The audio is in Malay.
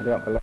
Terima kasih.